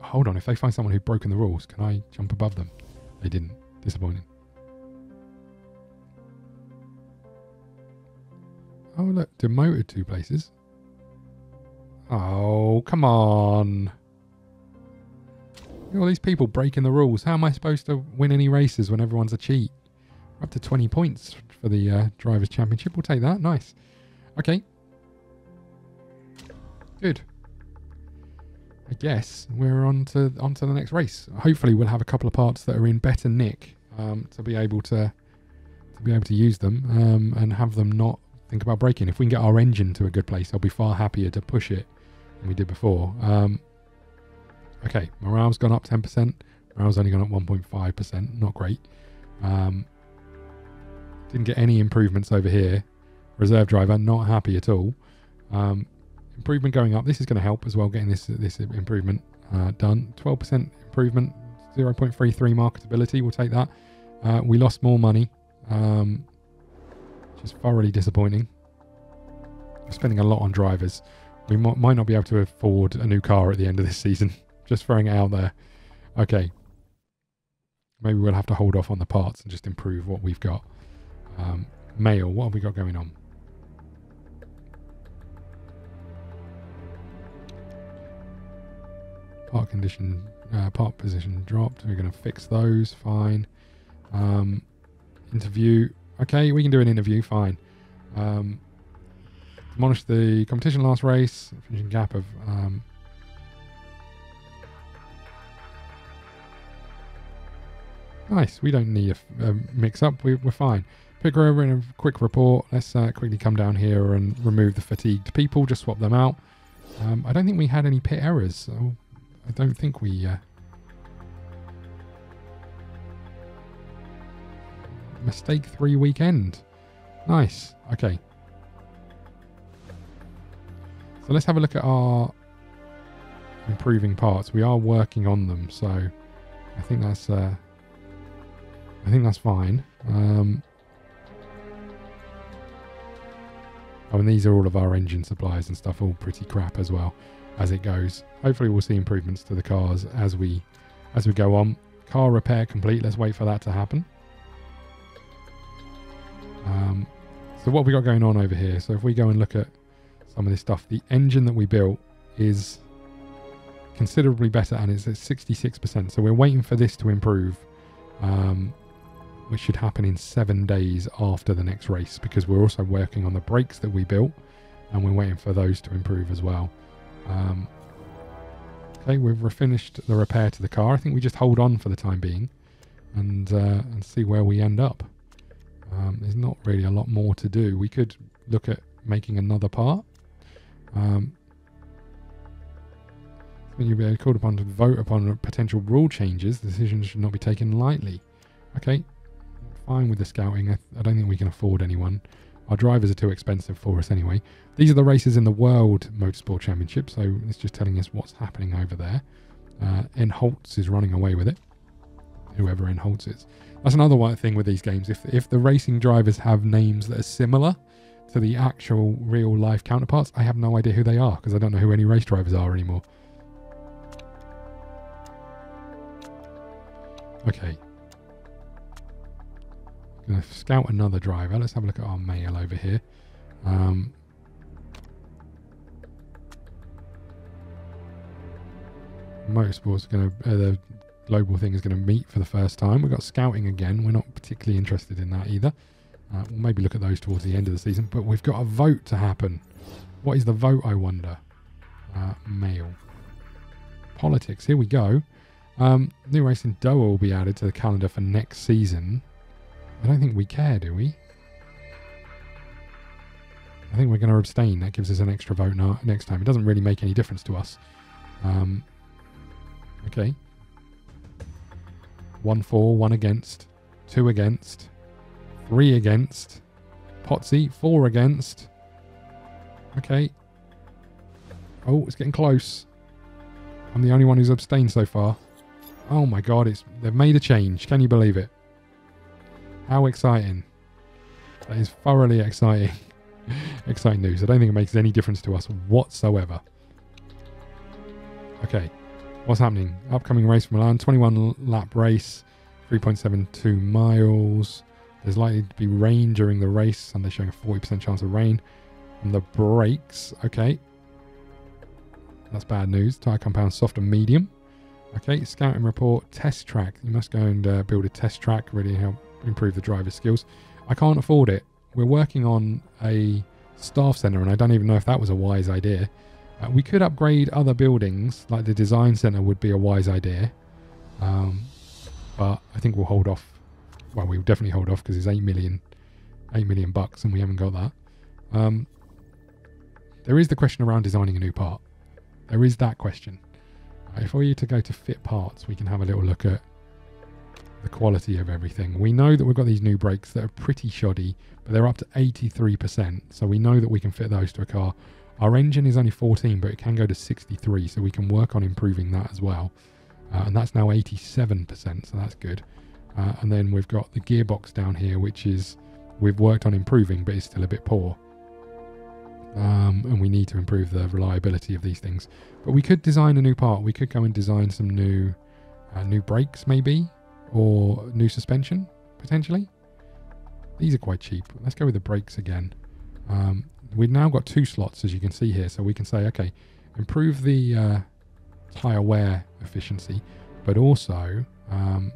hold on. If they find someone who'd broken the rules, can I jump above them? They didn't. Disappointing. Oh, look. Demoted two places. Oh, come on. All these people breaking the rules. How am I supposed to win any races when everyone's a cheat? Up to 20 points for the uh, Drivers' Championship. We'll take that. Nice. Okay. Good. I guess we're on to, on to the next race. Hopefully we'll have a couple of parts that are in better nick um, to be able to to be able to use them um, and have them not think about breaking. If we can get our engine to a good place, I'll be far happier to push it than we did before. Um, okay, morale's gone up 10%. Morale's only gone up 1.5%. Not great. Um, didn't get any improvements over here. Reserve driver, not happy at all. Um, improvement going up. This is going to help as well, getting this this improvement uh, done. 12% improvement, 0.33 marketability. We'll take that. Uh, we lost more money, um, which is thoroughly disappointing. We're spending a lot on drivers. We might, might not be able to afford a new car at the end of this season. Just throwing it out there. Okay. Maybe we'll have to hold off on the parts and just improve what we've got. Um, mail, what have we got going on? Part condition, uh, part position dropped. We're going to fix those. Fine. Um, interview. Okay, we can do an interview. Fine. Um, demolish the competition last race. Finishing gap of. Um, nice. We don't need a, a mix up. We, we're fine. Pick over in a quick report. Let's uh, quickly come down here and remove the fatigued people. Just swap them out. Um, I don't think we had any pit errors. So I don't think we. Uh, mistake three weekend. Nice. Okay. So let's have a look at our improving parts. We are working on them, so I think that's uh, I think that's fine. Um, oh, and these are all of our engine supplies and stuff, all pretty crap as well as it goes. Hopefully, we'll see improvements to the cars as we as we go on. Car repair complete. Let's wait for that to happen. Um, so what we got going on over here? So if we go and look at some of this stuff, the engine that we built is considerably better and it's at 66%. So we're waiting for this to improve, um, which should happen in seven days after the next race because we're also working on the brakes that we built and we're waiting for those to improve as well. Um, okay, we've finished the repair to the car. I think we just hold on for the time being and, uh, and see where we end up. Um, there's not really a lot more to do. We could look at making another part. Um, you'll be called upon to vote upon potential rule changes, decisions should not be taken lightly. Okay, fine with the scouting. I, I don't think we can afford anyone. Our drivers are too expensive for us anyway. These are the races in the World Motorsport Championship, so it's just telling us what's happening over there. Uh, Holtz is running away with it. Whoever in Holtz is. That's another one thing with these games. If if the racing drivers have names that are similar to the actual real life counterparts, I have no idea who they are because I don't know who any race drivers are anymore. Okay. Gonna scout another driver. Let's have a look at our mail over here. Um, Motorsport's going to uh, the global thing is going to meet for the first time. We've got scouting again. We're not particularly interested in that either. Uh, we'll maybe look at those towards the end of the season. But we've got a vote to happen. What is the vote, I wonder? Uh, mail. Politics. Here we go. Um, new race in Doha will be added to the calendar for next season. I don't think we care, do we? I think we're going to abstain. That gives us an extra vote next time. It doesn't really make any difference to us. Um, okay. One for, one against, two against, three against, Potsy, four against. Okay. Oh, it's getting close. I'm the only one who's abstained so far. Oh my god, it's they've made a change. Can you believe it? How exciting. That is thoroughly exciting. exciting news. I don't think it makes any difference to us whatsoever. Okay. What's happening? Upcoming race from Milan, 21 lap race, 3.72 miles. There's likely to be rain during the race, and they're showing a 40% chance of rain. On the brakes, okay. That's bad news. Tyre compound soft and medium. Okay, scouting report, test track. You must go and uh, build a test track, really help improve the driver's skills. I can't afford it. We're working on a staff centre, and I don't even know if that was a wise idea. Uh, we could upgrade other buildings, like the design centre would be a wise idea. Um, but I think we'll hold off. Well, we'll definitely hold off because it's 8 million, 8 million bucks, and we haven't got that. Um, there is the question around designing a new part. There is that question. Uh, if we were to go to fit parts, we can have a little look at the quality of everything. We know that we've got these new brakes that are pretty shoddy, but they're up to 83%. So we know that we can fit those to a car. Our engine is only 14, but it can go to 63, so we can work on improving that as well. Uh, and that's now 87%, so that's good. Uh, and then we've got the gearbox down here, which is we've worked on improving, but it's still a bit poor. Um, and we need to improve the reliability of these things. But we could design a new part. We could go and design some new, uh, new brakes, maybe, or new suspension potentially. These are quite cheap. Let's go with the brakes again. Um, we've now got two slots, as you can see here, so we can say, okay, improve the uh, tire wear efficiency, but also um,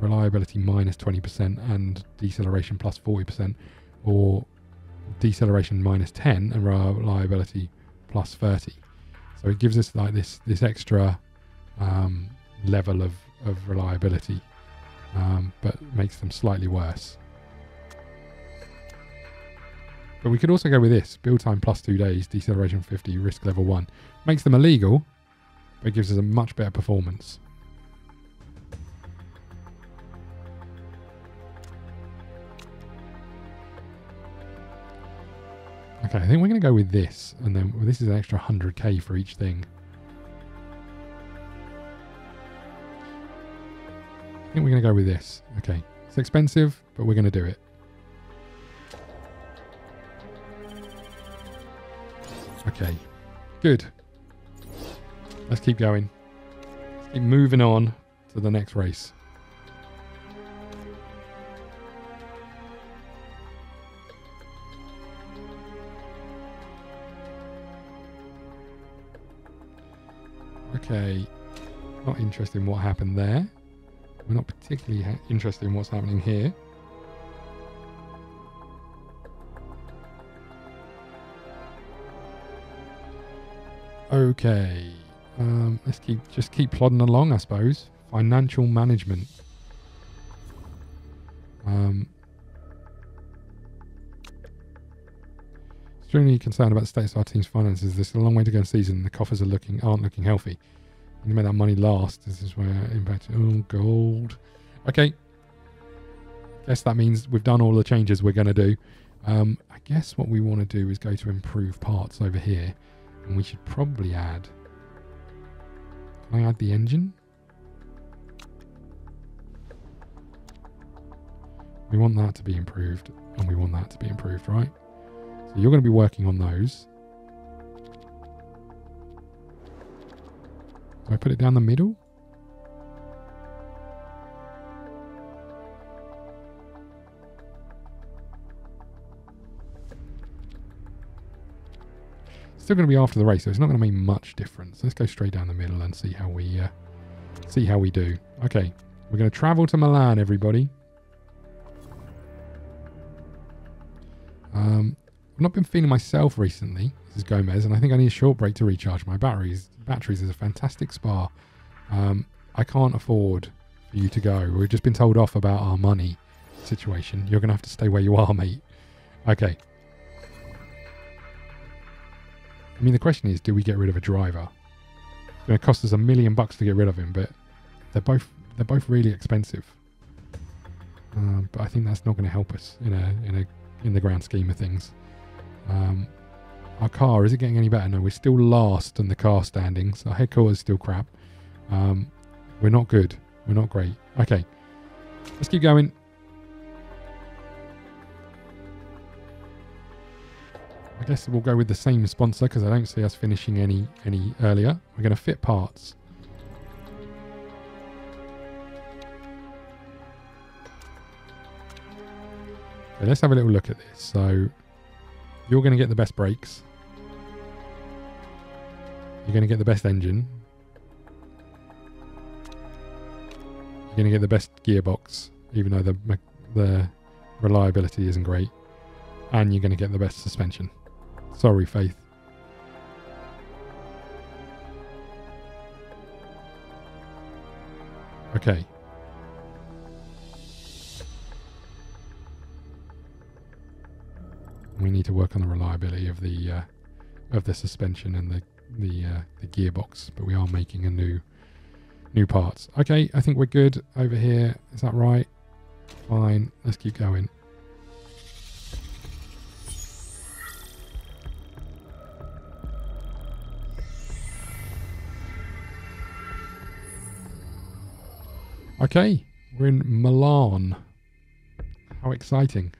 reliability minus 20% and deceleration plus 40%, or deceleration minus 10 and reliability plus 30. So it gives us like this this extra um, level of, of reliability, um, but makes them slightly worse. But we could also go with this build time plus two days, deceleration 50, risk level one. Makes them illegal, but gives us a much better performance. Okay, I think we're going to go with this, and then well, this is an extra 100k for each thing. Think we're going to go with this. Okay, it's expensive, but we're going to do it. Okay, good. Let's keep going. Let's keep moving on to the next race. Okay, not interested in what happened there. We're not particularly interested in what's happening here. Okay, um, let's keep just keep plodding along, I suppose. Financial management. Um, extremely concerned about the status of our team's finances. There's a long way to go in season. The coffers are looking aren't looking healthy. You make that money last. This is where impact. Oh, gold. Okay. Guess that means we've done all the changes we're going to do. Um, I guess what we want to do is go to improve parts over here. And we should probably add... Can I add the engine? We want that to be improved. And we want that to be improved, right? So you're going to be working on those. Do I put it down the middle? Still going to be after the race, so it's not going to make much difference. Let's go straight down the middle and see how we uh, see how we do. Okay, we're going to travel to Milan, everybody. Um, I've not been feeling myself recently. This is Gomez, and I think I need a short break to recharge my batteries batteries is a fantastic spa. Um, I can't afford for you to go. We've just been told off about our money situation. You're going to have to stay where you are, mate. Okay. I mean, the question is, do we get rid of a driver? It's going to cost us a million bucks to get rid of him, but they're both they're both really expensive. Um, but I think that's not going to help us in a in a in the grand scheme of things. Um, our car, is it getting any better? No, we're still last in the car standings. Our headquarters is still crap. Um, we're not good. We're not great. Okay. Let's keep going. I guess we'll go with the same sponsor because I don't see us finishing any any earlier. We're going to fit parts. Okay, let's have a little look at this. So you're going to get the best brakes. You're going to get the best engine. You're going to get the best gearbox, even though the the reliability isn't great. And you're going to get the best suspension. Sorry, Faith. Okay. We need to work on the reliability of the uh, of the suspension and the the uh, the gearbox, but we are making a new new parts. Okay, I think we're good over here. Is that right? Fine. Let's keep going. Okay, we're in Milan. How exciting.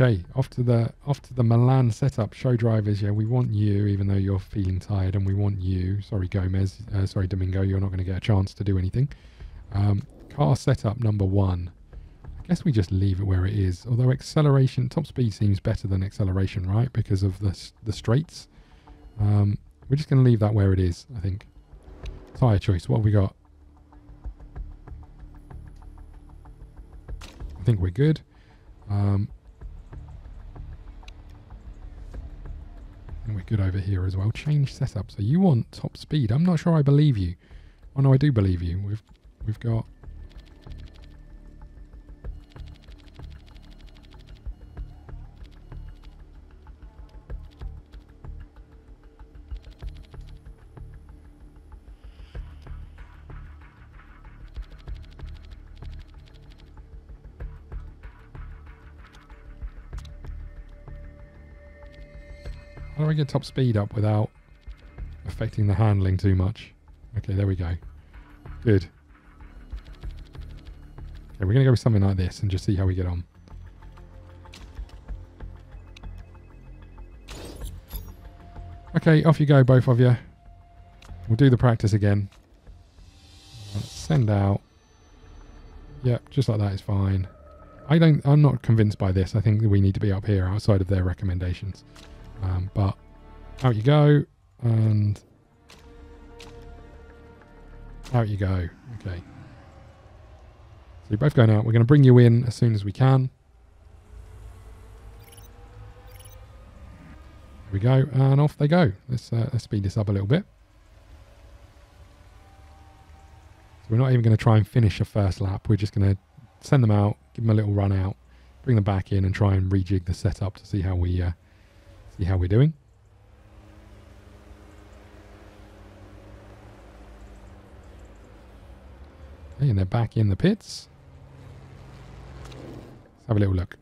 Okay, off to the off to the Milan setup. Show drivers, yeah, we want you, even though you're feeling tired, and we want you. Sorry, Gomez. Uh, sorry, Domingo. You're not going to get a chance to do anything. Um, car setup number one. I guess we just leave it where it is. Although acceleration, top speed seems better than acceleration, right? Because of the the straights. Um, we're just going to leave that where it is. I think. Tire choice. What have we got? I think we're good. Um, And we're good over here as well. Change setup. So you want top speed. I'm not sure I believe you. Oh no, I do believe you. We've we've got I get top speed up without affecting the handling too much? Okay, there we go. Good. Okay, we're going to go with something like this and just see how we get on. Okay, off you go, both of you. We'll do the practice again. Send out. Yep, just like that is fine. I don't. I'm not convinced by this. I think we need to be up here outside of their recommendations. Um, but out you go, and out you go. Okay. So you're both going out. We're going to bring you in as soon as we can. There we go, and off they go. Let's, uh, let's speed this up a little bit. So we're not even going to try and finish a first lap. We're just going to send them out, give them a little run out, bring them back in, and try and rejig the setup to see how we uh, See how we're doing. Okay, and they're back in the pits. Let's have a little look.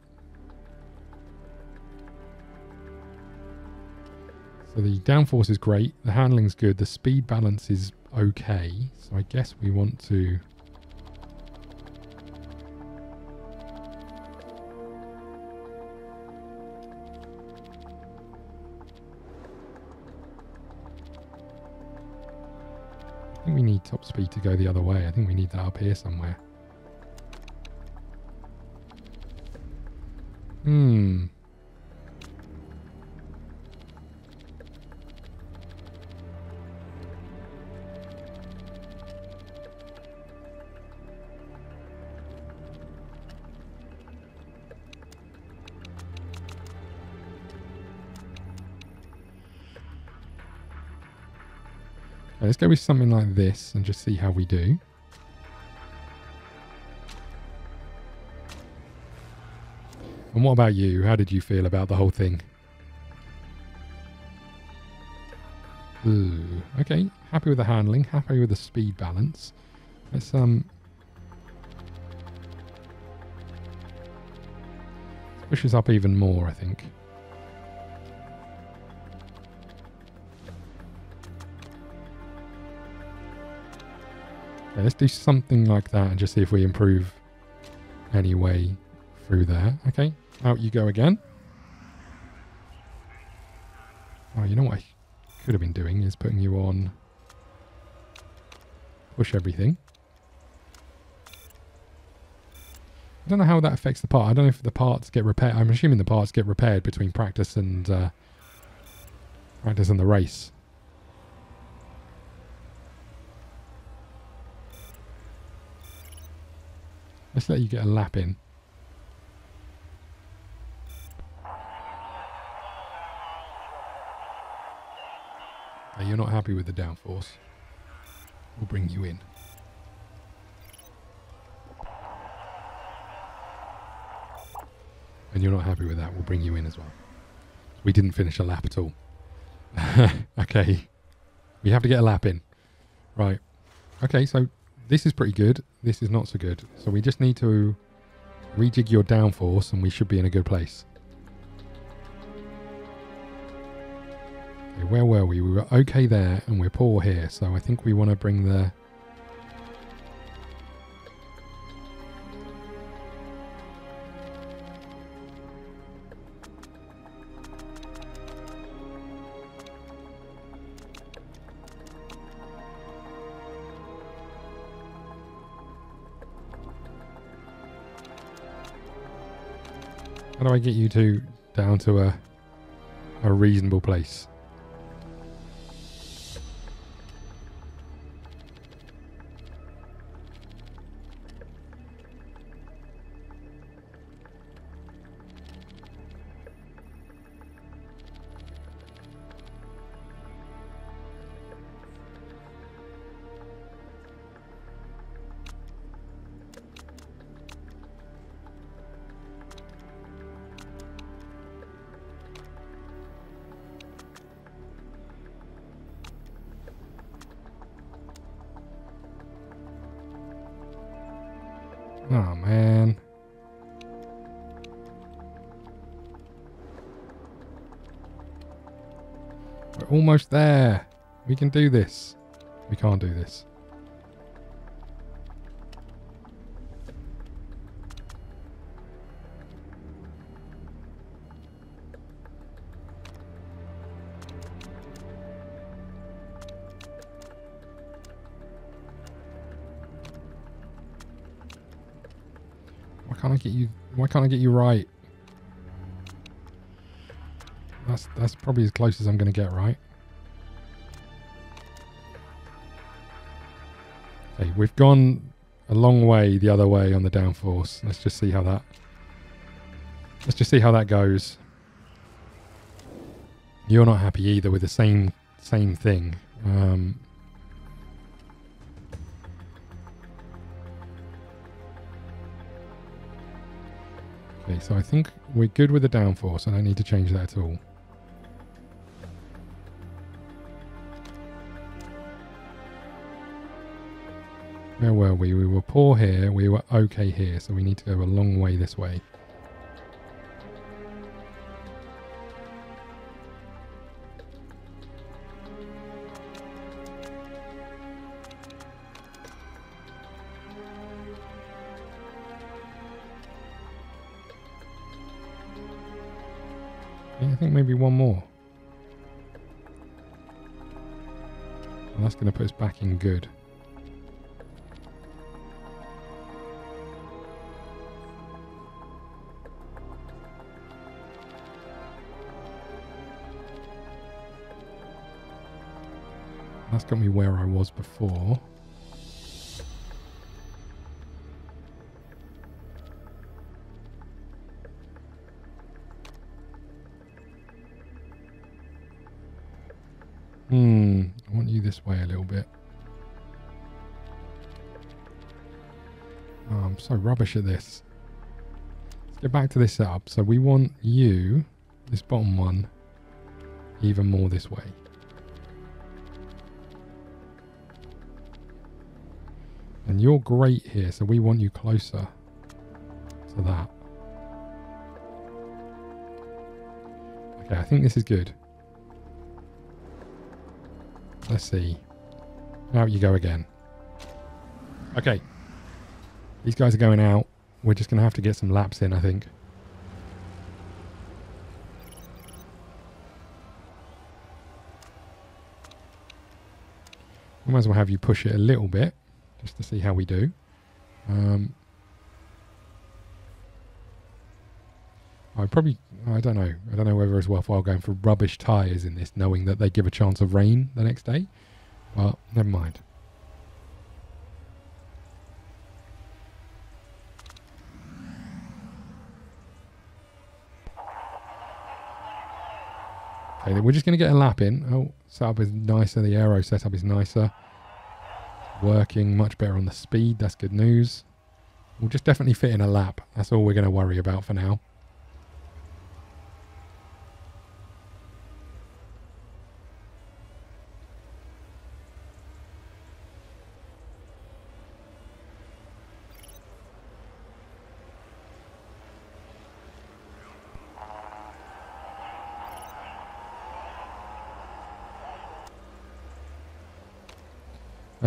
So the downforce is great, the handling's good, the speed balance is okay. So I guess we want to think we need top speed to go the other way. I think we need that up here somewhere. Hmm. Let's go with something like this and just see how we do. And what about you? How did you feel about the whole thing? Ooh, okay, happy with the handling, happy with the speed balance. Let's um push this up even more, I think. Okay, let's do something like that and just see if we improve any way through there. Okay, out you go again. Oh, you know what I could have been doing is putting you on push everything. I don't know how that affects the part. I don't know if the parts get repaired. I'm assuming the parts get repaired between practice and uh, practice and the race. Let's let you get a lap in. you're not happy with the downforce. We'll bring you in. And you're not happy with that, we'll bring you in as well. We didn't finish a lap at all. okay. We have to get a lap in. Right. Okay, so this is pretty good. This is not so good. So we just need to rejig your downforce and we should be in a good place. Okay, where were we? We were okay there and we're poor here. So I think we want to bring the... How do I get you to down to a a reasonable place? Can do this. We can't do this. Why can't I get you? Why can't I get you right? That's that's probably as close as I'm going to get, right? We've gone a long way the other way on the downforce. Let's just see how that. Let's just see how that goes. You're not happy either with the same same thing. Um, Okay, so I think we're good with the downforce. I don't need to change that at all. Where were we? We were poor here. We were okay here. So we need to go a long way this way. I think maybe one more. And that's going to put us back in good. That's got me where I was before. Hmm, I want you this way a little bit. Oh, I'm so rubbish at this. Let's get back to this setup. So we want you, this bottom one, even more this way. You're great here, so we want you closer to that. Okay, I think this is good. Let's see. Out you go again. Okay. These guys are going out. We're just going to have to get some laps in, I think. We might as well have you push it a little bit, just to see how we do. Um, I probably, I don't know. I don't know whether it's worthwhile going for rubbish tyres in this, knowing that they give a chance of rain the next day. Well, never mind. Okay, we're just going to get a lap in. Oh, setup is nicer. The aero setup is nicer. Working much better on the speed. That's good news. We'll just definitely fit in a lap. That's all we're going to worry about for now.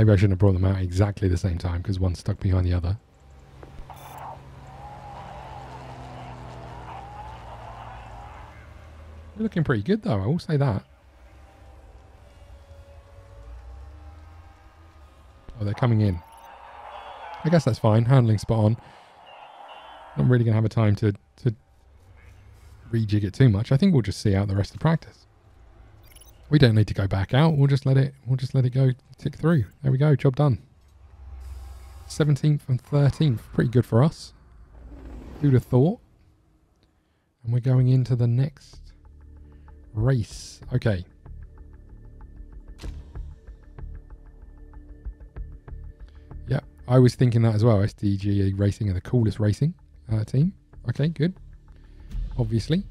Maybe I shouldn't have brought them out exactly the same time because one's stuck behind the other. You're looking pretty good though, I will say that. Oh, they're coming in. I guess that's fine. Handling spot on. I'm really going to have a time to, to rejig it too much. I think we'll just see out the rest of the practice. We don't need to go back out. We'll just let it. We'll just let it go tick through. There we go. Job done. 17th and 13th. Pretty good for us. Who'd have thought? And we're going into the next race. Okay. Yeah, I was thinking that as well. SDG Racing are the coolest racing uh, team. Okay, good. Obviously.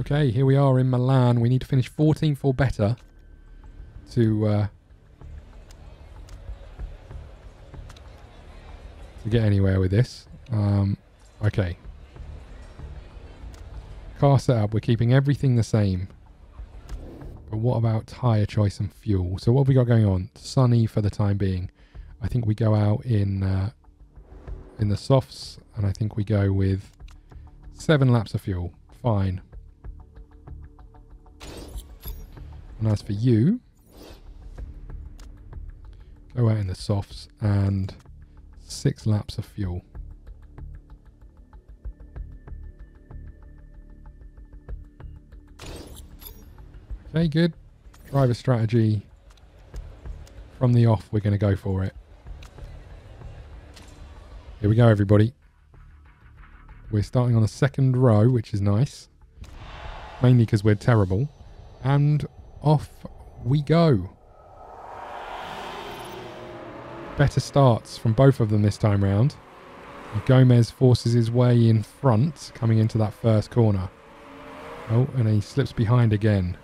Okay, here we are in Milan. We need to finish 14th or better to uh, to get anywhere with this. Um, okay. Car setup, we're keeping everything the same. But what about tyre choice and fuel? So what have we got going on? Sunny for the time being. I think we go out in uh, in the softs, and I think we go with seven laps of fuel. Fine. And as for you, go out in the softs and six laps of fuel. Okay, good. Driver strategy. From the off, we're going to go for it. Here we go, everybody. We're starting on the second row, which is nice. Mainly because we're terrible. And off we go. Better starts from both of them this time round. Gomez forces his way in front, coming into that first corner. Oh, and he slips behind again.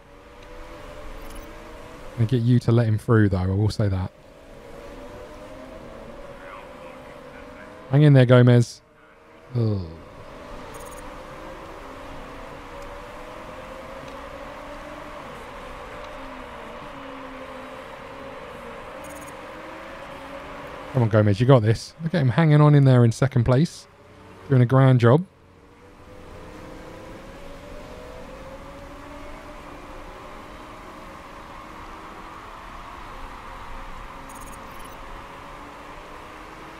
And get you to let him through, though. I will say that. Hang in there, Gomez. Ugh. Come on, Gomez, you got this. Look at him hanging on in there in second place. Doing a grand job.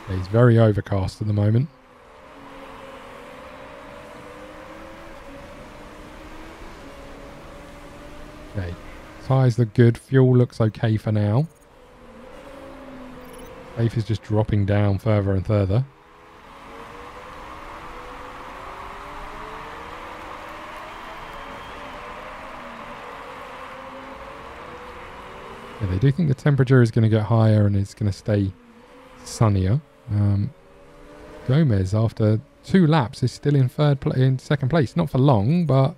He's very overcast at the moment. Okay. Tyres look good. Fuel looks okay for now. Safe is just dropping down further and further. Yeah, they do think the temperature is going to get higher and it's going to stay sunnier. Um, Gomez, after two laps, is still in third pla- in second place. Not for long, but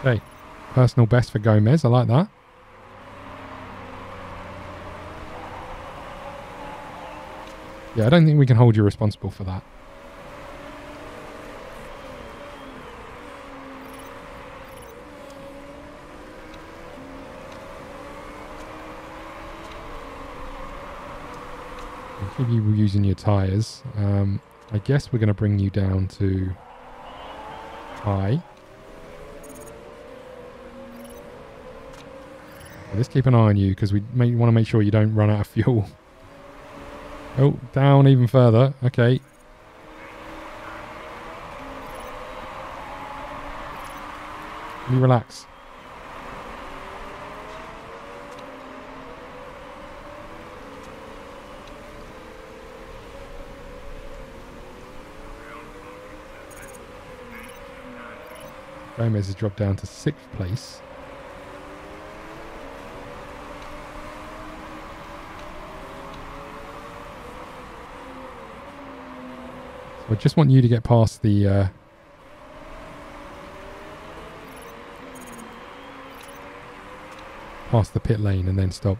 okay. Personal best for Gomez. I like that. Yeah, I don't think we can hold you responsible for that. If you were using your tyres, um, I guess we're going to bring you down to high. Let's keep an eye on you because we want to make sure you don't run out of fuel. Oh, down even further. Okay. Can you relax? Gomez has dropped down to sixth place. So I just want you to get past the uh, past the pit lane and then stop.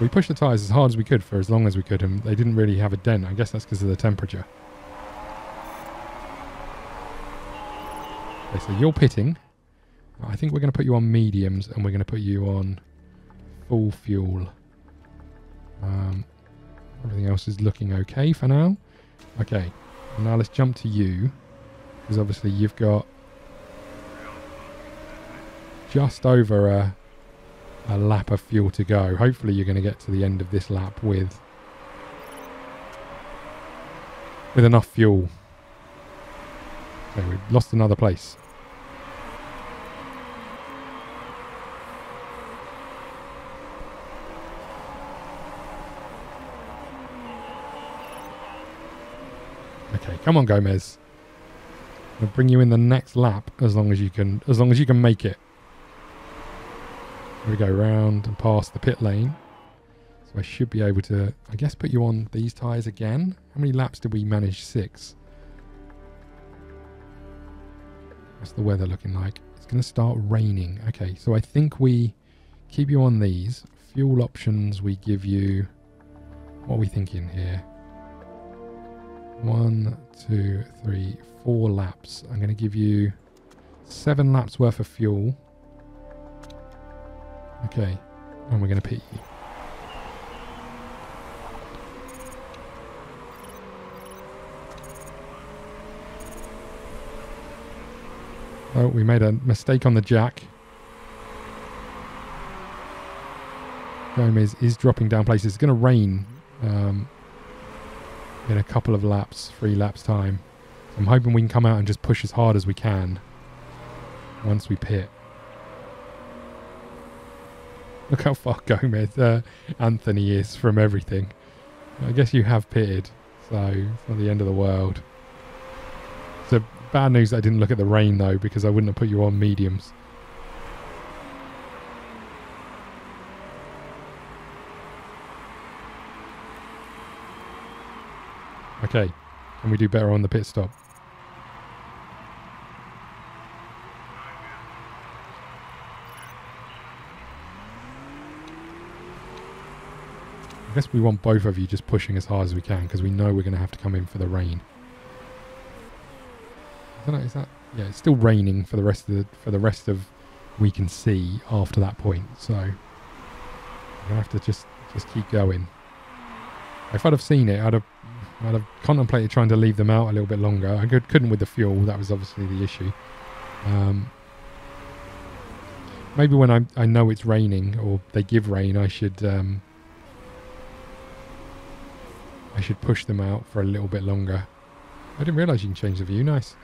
We pushed the tyres as hard as we could for as long as we could and they didn't really have a dent. I guess that's because of the temperature. Okay, so you're pitting. I think we're going to put you on mediums and we're going to put you on full fuel. Um, everything else is looking okay for now. Okay, now let's jump to you. Because obviously you've got just over a, a lap of fuel to go. Hopefully you're going to get to the end of this lap with with enough fuel. Okay, we've lost another place. Okay, come on, Gomez. I'll bring you in the next lap as long as you can, as long as you can make it. We go round and past the pit lane. So I should be able to, I guess, put you on these tyres again. How many laps did we manage? Six. What's the weather looking like? It's going to start raining. Okay, so I think we keep you on these. Fuel options, we give you... What are we thinking here? One, two, three, four laps. I'm going to give you seven laps worth of fuel. Okay, and we're going to pit you. Oh, we made a mistake on the jack. Gomez is dropping down places. It's going to rain um, in a couple of laps, three laps time. I'm hoping we can come out and just push as hard as we can once we pit. Look how far Gomez, uh, Anthony is from everything. I guess you have pitted, so it's not the end of the world. So bad news I didn't look at the rain though, because I wouldn't have put you on mediums. Okay, can we do better on the pit stop? I guess we want both of you just pushing as hard as we can because we know we're going to have to come in for the rain. I don't know, is that yeah, it's still raining for the rest of the for the rest of we can see after that point. So we're gonna have to just just keep going. If I'd have seen it, I'd have I'd have contemplated trying to leave them out a little bit longer. I could, couldn't with the fuel. That was obviously the issue. Um, maybe when I I know it's raining or they give rain, I should um, I should push them out for a little bit longer. I didn't realise you can change the view. Nice.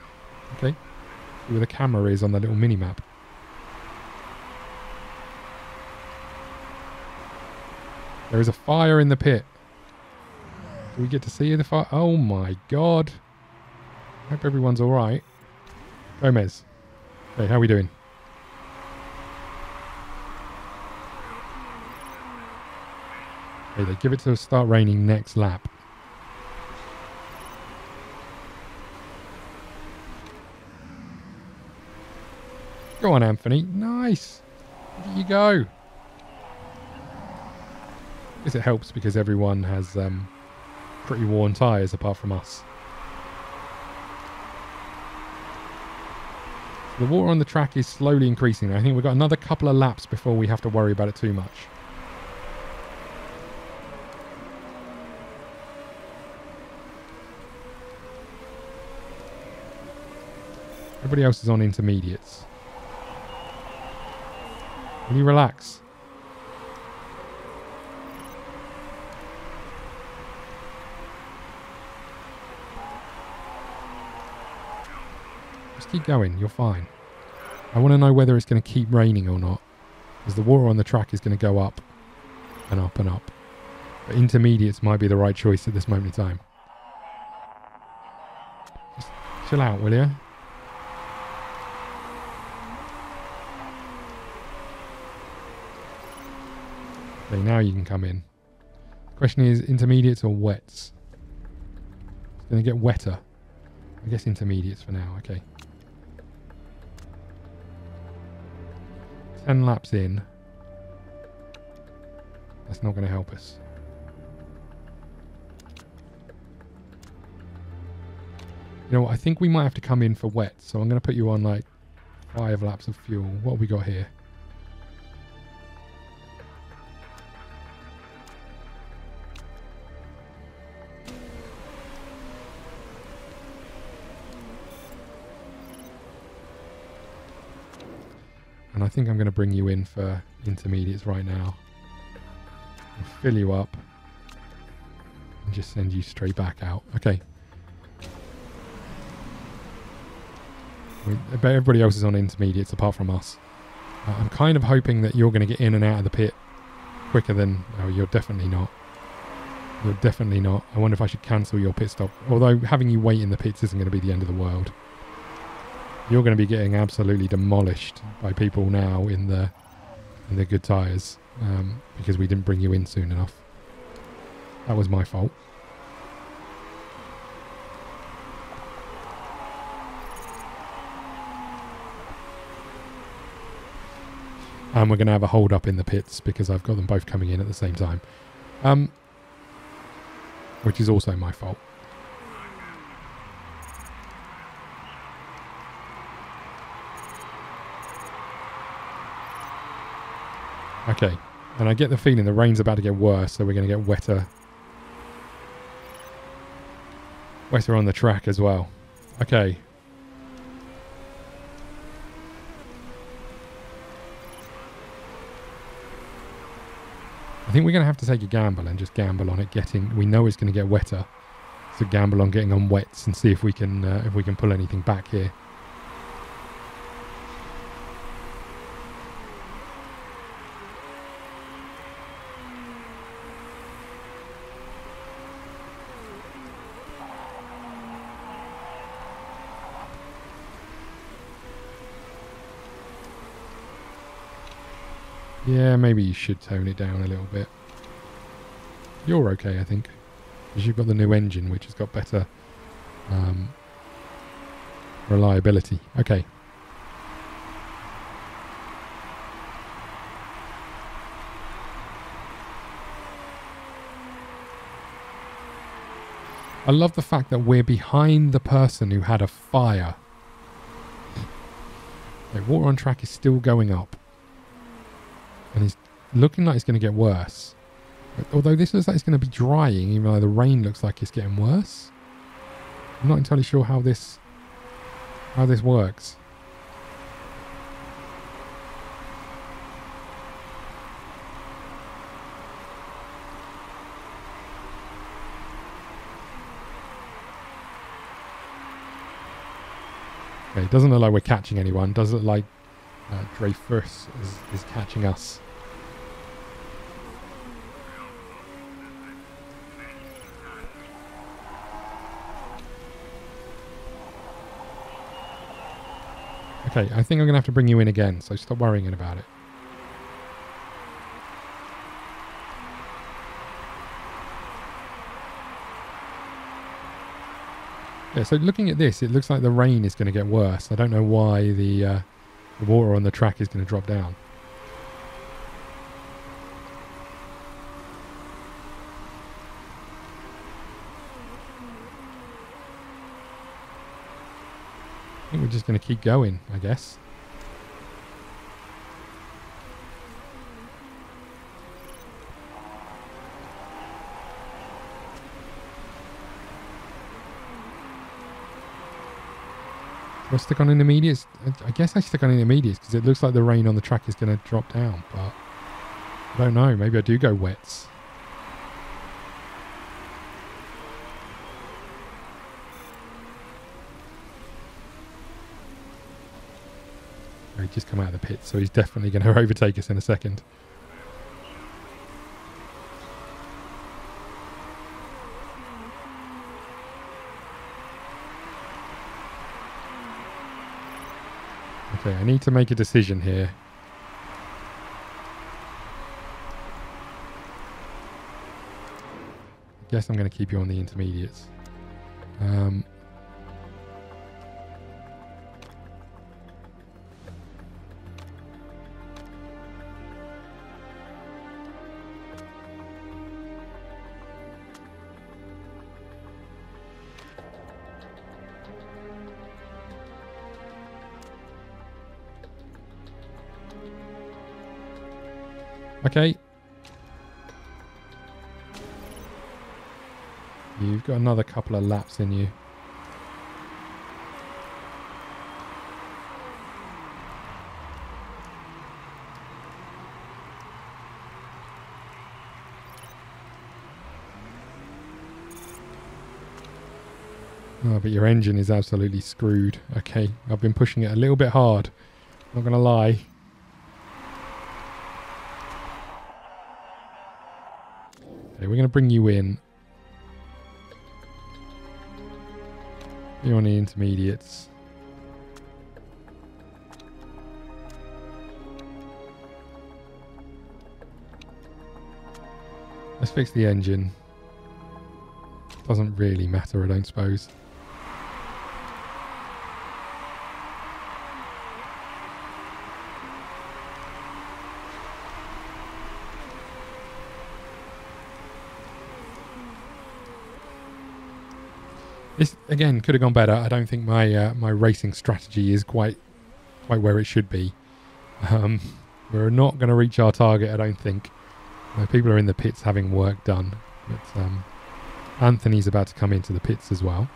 Okay. See where the camera is on the little mini map. There is a fire in the pit. We get to see the fire? Oh my god. Hope everyone's alright. Gomez. Hey, how are we doing? They give it to start raining next lap. Go on, Anthony. Nice. There you go. I guess it helps because everyone has um, pretty worn tyres apart from us. The water on the track is slowly increasing. I think we've got another couple of laps before we have to worry about it too much. Everybody else is on intermediates. Will you relax? Keep going. You're fine. I want to know whether it's going to keep raining or not. Because the water on the track is going to go up and up and up. But intermediates might be the right choice at this moment in time. Just chill out, will you? Okay, now you can come in. Question is intermediates or wets? It's going to get wetter. I guess intermediates for now, okay. 10 laps in. That's not going to help us. You know what? I think we might have to come in for wet. So I'm going to put you on like five laps of fuel. What have we got here? And I think I'm going to bring you in for intermediates right now. I'll fill you up. And just send you straight back out. Okay. Everybody else is on intermediates apart from us. I'm kind of hoping that you're going to get in and out of the pit quicker than... Oh, you're definitely not. You're definitely not. I wonder if I should cancel your pit stop. Although having you wait in the pits isn't going to be the end of the world. You're going to be getting absolutely demolished by people now in the in the good tyres um, because we didn't bring you in soon enough. That was my fault. And we're going to have a hold up in the pits because I've got them both coming in at the same time. Um, which is also my fault. Okay. And I get the feeling the rain's about to get worse, so we're going to get wetter. Wetter on the track as well. Okay. I think we're going to have to take a gamble and just gamble on it getting... We know it's going to get wetter. So gamble on getting on wets and see if we can uh, if we can pull anything back here. Yeah, maybe you should tone it down a little bit. You're okay, I think. Because you've got the new engine, which has got better um, reliability. Okay. I love the fact that we're behind the person who had a fire. The water on track is still going up. And it's looking like it's going to get worse. Although this looks like it's going to be drying, even though the rain looks like it's getting worse. I'm not entirely sure how this how this works. Okay, it doesn't look like we're catching anyone. Does it like uh, Dreyfus is, is catching us. Okay, I think I'm going to have to bring you in again, so stop worrying about it. Yeah, so looking at this, it looks like the rain is going to get worse. I don't know why the uh, the water on the track is going to drop down. I think we're just going to keep going, I guess. Do I stick on intermediates? I- I guess I stick on intermediates because it looks like the rain on the track is going to drop down, but I don't know. Maybe I do go wets. He just come out of the pit, so he's definitely going to overtake us in a second. Okay, I need to make a decision here. Guess I'm going to keep you on the intermediates. Um, got another couple of laps in you. Oh, but your engine is absolutely screwed. Okay, I've been pushing it a little bit hard. Not gonna lie. Okay, we're gonna bring you in. You're on the intermediates. Let's fix the engine. Doesn't really matter, I don't suppose. This again could have gone better. I don't think my uh, my racing strategy is quite quite where it should be. Um, we're not going to reach our target, I don't think. People are in the pits having work done, but um, Anthony's about to come into the pits as well.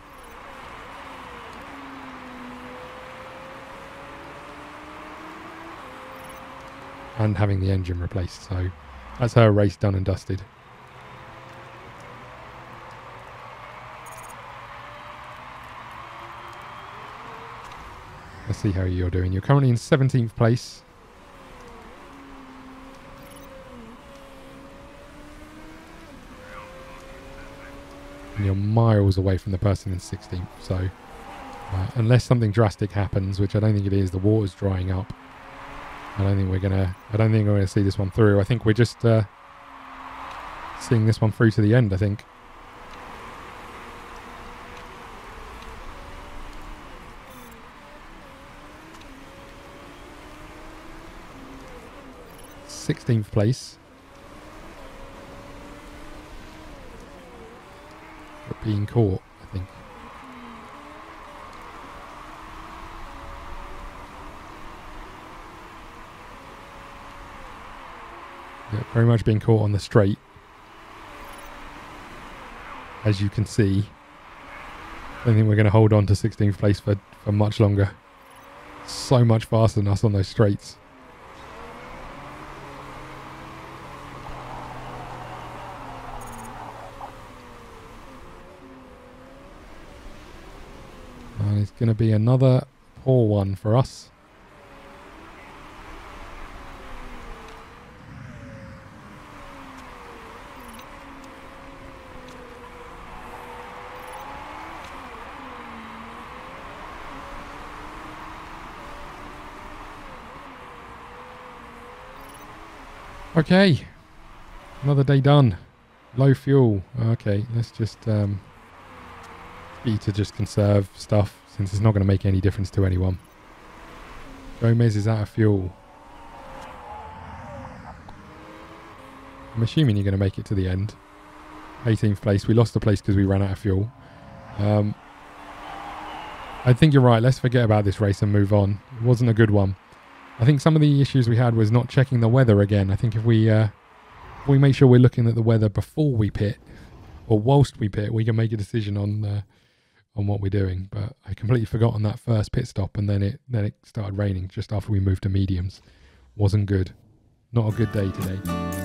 And having the engine replaced, so that's her race done and dusted. Let's see how you're doing. You're currently in 17th place. And you're miles away from the person in 16th. So, uh, unless something drastic happens, which I don't think it is, the water's drying up. I don't think we're gonna. I don't think we're gonna see this one through. I think we're just uh, seeing this one through to the end. I think. Sixteenth place. But being caught, I think. Yeah, very much being caught on the straight. As you can see. I don't think we're going to hold on to 16th place for, for much longer. So much faster than us on those straights. Going to be another poor one for us. Okay. Another day done. Low fuel. Okay, let's just um be to just conserve stuff since it's not going to make any difference to anyone. Gomez is out of fuel. I'm assuming you're going to make it to the end. 18th place. We lost the place because we ran out of fuel. Um, I think you're right. Let's forget about this race and move on. It wasn't a good one. I think some of the issues we had was not checking the weather again. I think if we uh, if we make sure we're looking at the weather before we pit or whilst we pit, we can make a decision on uh, on what we're doing. But I completely forgot on that first pit stop, and then it then it started raining just after we moved to mediums. Wasn't good. Not a good day today.